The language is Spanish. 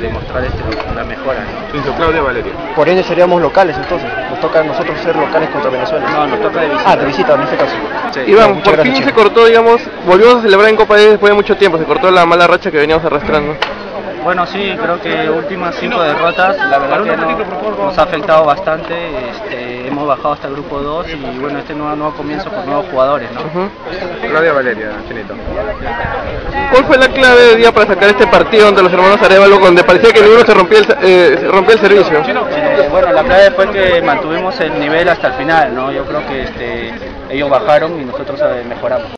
demostrar este, una mejora. ¿no? Claudia Valeria. Por ende seríamos locales entonces. Nos toca a nosotros ser locales contra Venezuela. No, nos toca de visita. Ah, de visita en este caso. Sí. Iván, por gracias, fin se cortó, digamos, volvimos a celebrar en Copa Davis después de mucho tiempo, se cortó la mala racha que veníamos arrastrando. Bueno, sí, creo que últimas cinco derrotas, la verdad que no- nos ha afectado bastante. Este, hemos bajado hasta el grupo 2 y bueno, este nuevo, nuevo comienzo con nuevos jugadores, ¿no? Claudia Valeria, Chinito. ¿Cuál fue la clave de día para sacar este partido entre los hermanos Arevalo donde parecía que ninguno se rompía el, eh, se rompía el servicio? Eh, bueno, la clave fue que mantuvimos el nivel hasta el final, ¿no? Yo creo que este, ellos bajaron y nosotros eh, mejoramos.